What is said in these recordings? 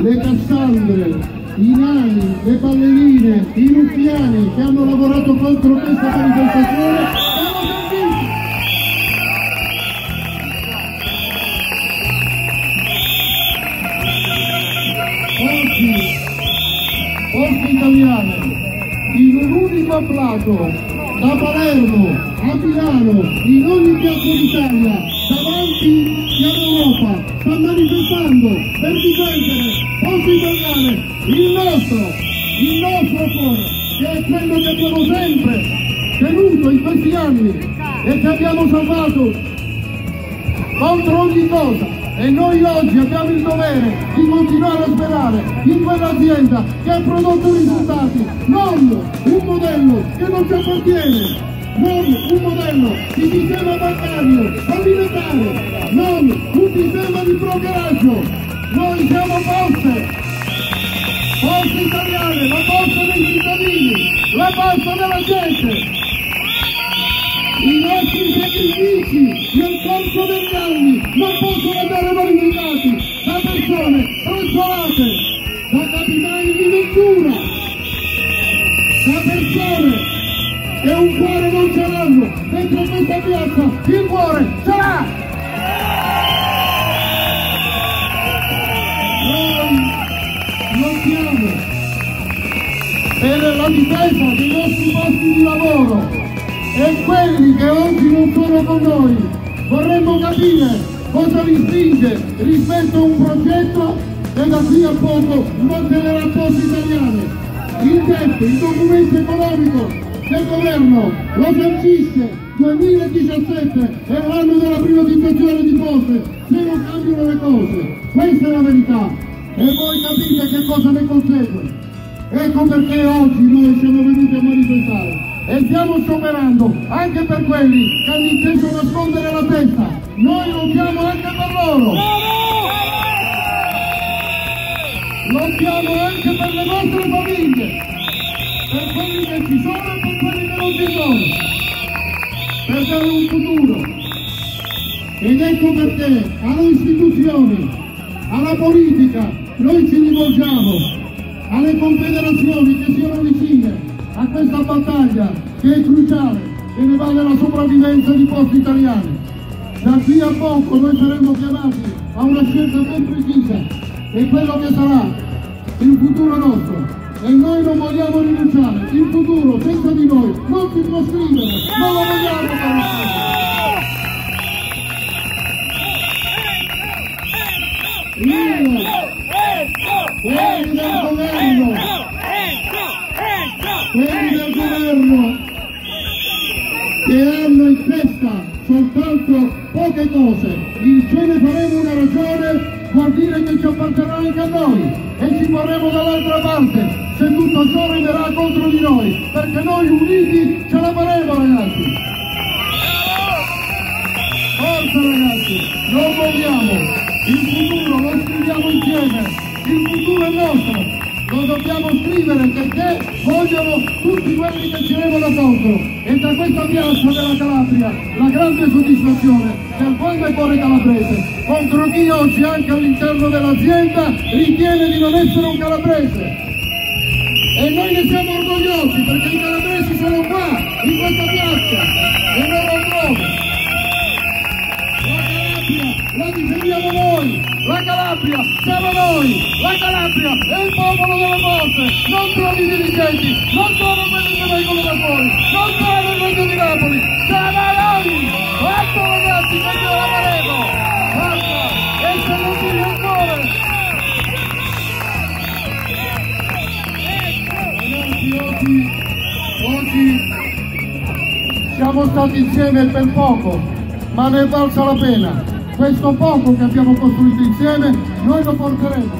le Cassandre, i nani, le ballerine, i ruffiani che hanno lavorato contro questa manifestazione, in un unico applauso, da Palermo a Milano, in ogni piazza d'Italia, davanti all'Europa, sta manifestando per difendere forze italiane, il nostro, il nostro cuore, che è quello che abbiamo sempre tenuto in questi anni e che abbiamo salvato contro ogni cosa. E noi oggi abbiamo il dovere di continuare a sperare in quell'azienda che ha prodotto risultati, non un modello che non ci appartiene, non un modello di sistema bancario alimentare, non un sistema di brokeraggio, noi siamo poste, poste italiane, la posta dei cittadini, la posta della gente, i nostri sacrifici nel corso degli anni non possono essere vanificati da persone rozzolate, l'hanno dentro questa piazza, il cuore l'ha! Noi lottiamo per la difesa dei nostri posti di lavoro, e quelli che oggi non sono con noi vorremmo capire cosa li spinge rispetto a un progetto che da qui a poco manterrà poste italiane. Il DEF, il documento economico del governo, lo sancisce 2017 è l'anno della privatizzazione di poste, se non cambiano le cose. Questa è la verità. E voi capite che cosa ne consegue. Ecco perché oggi noi siamo venuti a manifestare e stiamo scioperando anche per quelli che hanno inteso nascondere la testa. Noi lottiamo anche per loro. Lottiamo anche per le nostre famiglie, per quelli che ci sono e per per dare un futuro. Ed ecco perché alle istituzioni, alla politica, noi ci rivolgiamo, alle confederazioni che siano vicine, a questa battaglia che è cruciale e ne vale la sopravvivenza di posti italiani. Da qui a poco noi saremo chiamati a una scelta ben precisa e quello che sarà il futuro nostro. E noi non vogliamo rinunciare, il futuro senza di noi non si può scrivere, non lo vogliamo fare. Io, quelli del governo, quelli del governo che hanno in testa soltanto poche cose, ce ne faremo una ragione vuol dire che ci apparterrà anche a noi ci porremo dall'altra parte se tutto ciò renderà contro di noi, perché noi uniti ce la faremo ragazzi. Forza ragazzi, non vogliamo, il futuro lo scriviamo insieme, il futuro è nostro, lo dobbiamo scrivere perché vogliono tutti quelli che ci remano contro e questa piazza della Calabria la grande soddisfazione del grande cuore calabrese. Contro chi oggi anche all'interno dell'azienda ritiene di non essere un calabrese. E noi ne siamo orgogliosi perché i calabresi sono qua in questa piazza e non altrove la Calabria la difendiamo noi, la Calabria noi, la Calabria è il popolo delle poste, non sono i dirigenti, non sono quelli che vengono da fuori, non sono il regno di Napoli, siamo noi! Ecco ragazzi ce la faremo! Basta! E se non dire ancora! Ragazzi oggi, oggi siamo stati insieme per poco, ma ne è valsa la pena. Questo poco che abbiamo costruito insieme, noi lo porteremo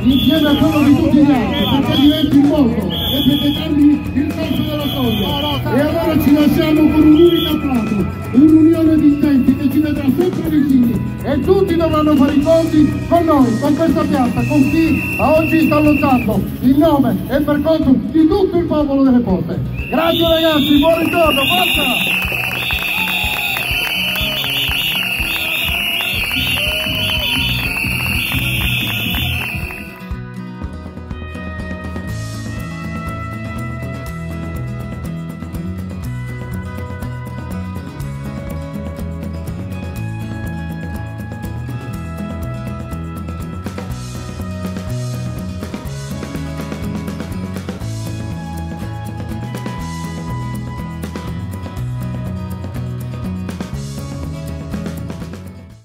insieme a quello di tutti gli altri, perché diventi un molto e perché cambi il corso della storia. E allora ci lasciamo con un unico applauso, un'unione di intenti che ci vedrà sempre vicini e tutti dovranno fare i conti con noi, con questa piazza, con chi a oggi sta lottando in nome e per conto di tutto il popolo delle poste. Grazie ragazzi, buon ritorno, forza!